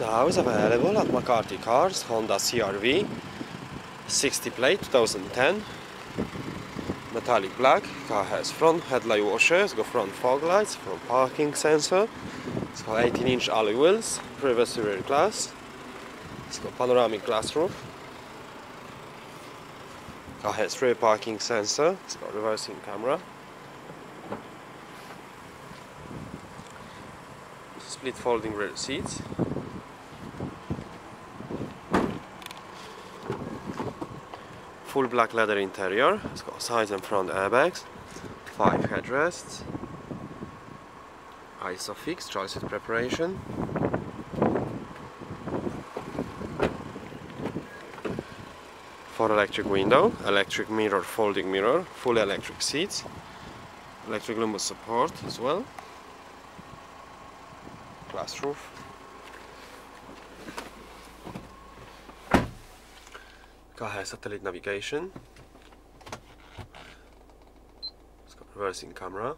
now is available at McCarthy Cars Honda CRV 60 plate 2010 metallic black car has front headlight washers, got front fog lights front parking sensor. It's got 18 inch alloy wheels privacy rear glass. It's got panoramic glass roof. Car has rear parking sensor it's got reversing camera. Split folding rear seats full black leather interior. It's got side and front airbags. Five headrests. Isofix joystick preparation. Four electric window electric mirror folding mirror full electric seats electric lumbar support as well. Glass roof Has satellite navigation. It's got reversing camera.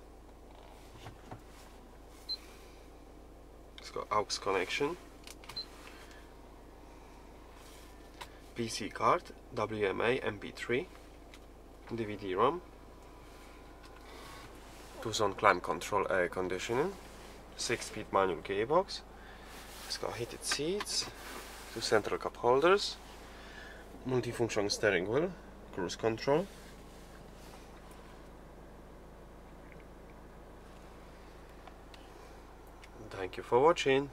It's got aux connection. PC card, WMA, MP3, DVD-ROM, two-zone climate control air conditioning, six-speed manual gearbox. It's got heated seats, two central cup holders, multifunction steering wheel, cruise control. Thank you for watching.